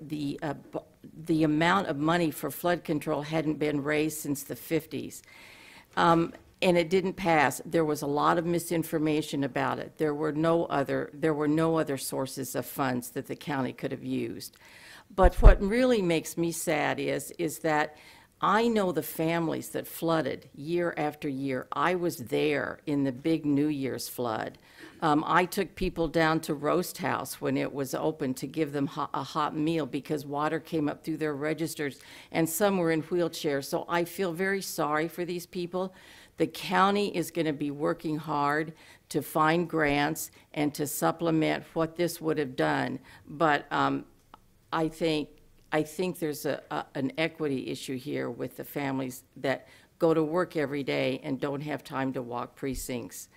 the, uh, the amount of money for flood control hadn't been raised since the 50s. Um, And it didn't pass. There was a lot of misinformation about it. There were no other, there were no other sources of funds that the county could have used. But what really makes me sad is, is that I know the families that flooded year after year. I was there in the big New Year's flood. Um, I took people down to Roast House when it was open to give them ho- a hot meal because water came up through their registers, and some were in wheelchairs. So I feel very sorry for these people. The county is going to be working hard to find grants and to supplement what this would have done. But um, I think, I think there's a, a- an equity issue here with the families that go to work every day and don't have time to walk precincts.